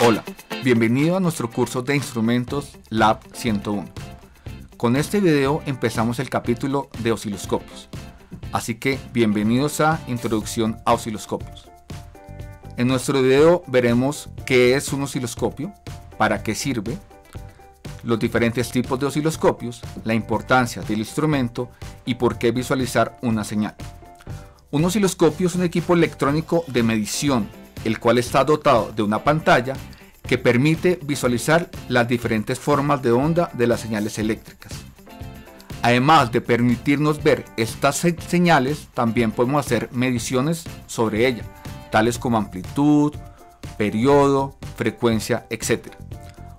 Hola, bienvenido a nuestro curso de instrumentos Lab 101. Con este video empezamos el capítulo de osciloscopios, así que bienvenidos a Introducción a osciloscopios. En nuestro video veremos qué es un osciloscopio, para qué sirve, los diferentes tipos de osciloscopios, la importancia del instrumento y por qué visualizar una señal. Un osciloscopio es un equipo electrónico de medición, el cual está dotado de una pantalla que permite visualizar las diferentes formas de onda de las señales eléctricas. Además de permitirnos ver estas señales, también podemos hacer mediciones sobre ella, tales como amplitud, periodo, frecuencia, etc.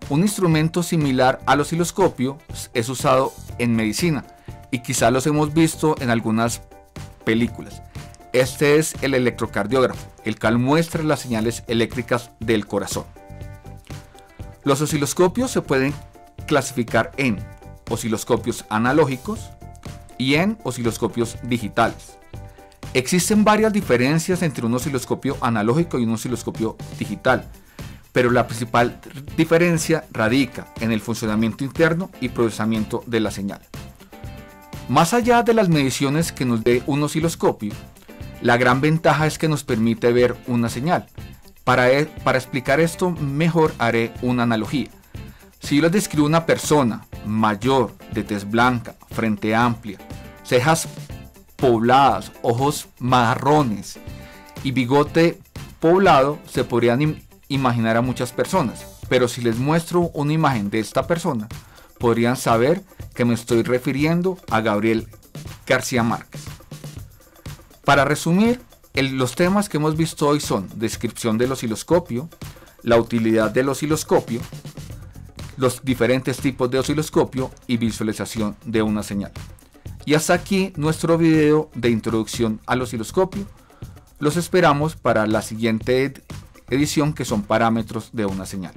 Un instrumento similar al osciloscopio es usado en medicina y quizá los hemos visto en algunas películas. Este es el electrocardiógrafo, el cual muestra las señales eléctricas del corazón. Los osciloscopios se pueden clasificar en osciloscopios analógicos y en osciloscopios digitales. Existen varias diferencias entre un osciloscopio analógico y un osciloscopio digital, pero la principal diferencia radica en el funcionamiento interno y procesamiento de la señal. Más allá de las mediciones que nos dé un osciloscopio, la gran ventaja es que nos permite ver una señal, e, para, explicar esto mejor haré una analogía. Si yo les describo una persona mayor, de tez blanca, frente amplia, cejas pobladas, ojos marrones y bigote poblado, se podrían imaginar a muchas personas. Pero si les muestro una imagen de esta persona, podrían saber que me estoy refiriendo a Gabriel García Márquez. Para resumir, los temas que hemos visto hoy son descripción del osciloscopio, la utilidad del osciloscopio, los diferentes tipos de osciloscopio y visualización de una señal. Y hasta aquí nuestro video de introducción al osciloscopio. Los esperamos para la siguiente edición que son parámetros de una señal.